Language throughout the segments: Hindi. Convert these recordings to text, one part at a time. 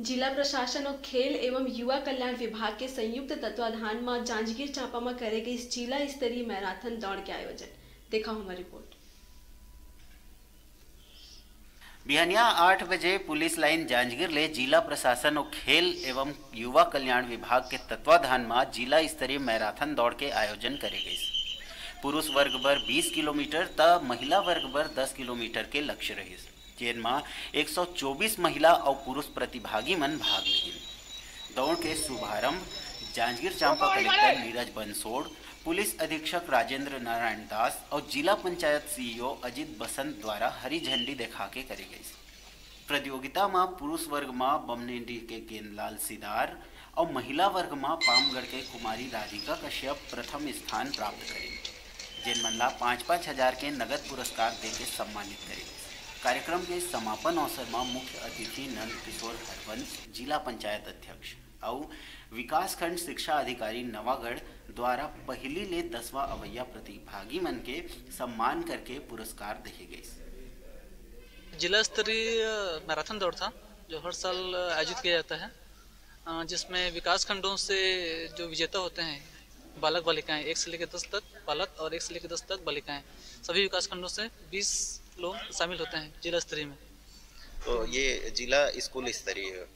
जिला प्रशासन और खेल एवं युवा कल्याण विभाग के संयुक्त तत्वाधान में जांजगीर चांपा में करे गई जिला स्तरीय मैराथन दौड़ के आयोजन। देखा हमारी रिपोर्ट। बिहनिया आठ बजे पुलिस लाइन जांजगीर ले जिला प्रशासन और खेल एवं युवा कल्याण विभाग के तत्वाधान में जिला स्तरीय मैराथन दौड़ के आयोजन करे गई पुरुष वर्ग पर 20 किलोमीटर, त महिला वर्ग पर 10 किलोमीटर के लक्ष्य रही। जेनमा 124 महिला और पुरुष प्रतिभागी मन भाग लिए दौड़ के शुभारंभ जांजगीर चांपा कलेक्टर नीरज बंसोड़ पुलिस अधीक्षक राजेंद्र नारायण दास और जिला पंचायत सीईओ अजित बसंत द्वारा हरी झंडी दिखा के करी गई प्रतियोगिता में पुरुष वर्ग में बमनेडी के गेंदलाल सिदार और महिला वर्ग में पामगढ़ के कुमारी राधिका कश्यप प्रथम स्थान प्राप्त करेंगे जिन मन पाँच पाँच हज़ार के नगद पुरस्कार दे के सम्मानित करेंगे कार्यक्रम के समापन अवसर में मुख्य अतिथि नंद किशोर हरवंश, जिला पंचायत अध्यक्ष और विकासखंड शिक्षा अधिकारी नवागढ़ द्वारा पहली ले दसवा अवैया प्रतिभागी मन के सम्मान करके पुरस्कार दिए गए। जिला स्तरीय मैराथन दौड़ था, जो हर साल आयोजित किया जाता है जिसमें विकास खंडों से जो विजेता होते हैं, बालक बालिकाएँ, एक से लेकर दस तक बालक और एक से लेकर दस तक बालिकाएँ, सभी विकास खंडों से बीस लोग शामिल होते हैं जिला स्तरीय में। तो ये जिला स्कूल स्तरीय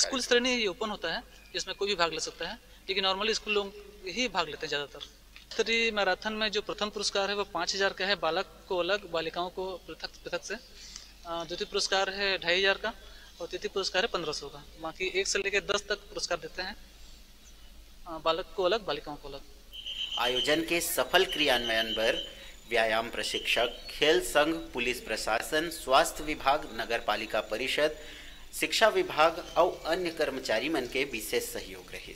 स्कूल स्तरीय नहीं ये ओपन होता है जिसमें कोई भी भाग ले सकता है लेकिन नॉर्मली स्कूल लोग ही भाग लेते हैं ज़्यादातर। स्तरीय मैराथन में जो प्रथम पुरस्कार है वो पाँच हज़ार का है बालक को अलग बालिकाओं को पृथक पृथक से। द्वितीय पुरस्कार है ढाई हज़ार का और तृतीय पुरस्कार है पंद्रह सौ का। बाकी एक से लेकर दस तक पुरस्कार देते हैं। बालक को अलग बालिकाओं को अलग। आयोजन के सफल क्रियान्वयन पर व्यायाम प्रशिक्षक, खेल संघ, पुलिस प्रशासन, स्वास्थ्य विभाग नगर पालिका परिषद, शिक्षा विभाग और अन्य कर्मचारी मन के विशेष सहयोग रही।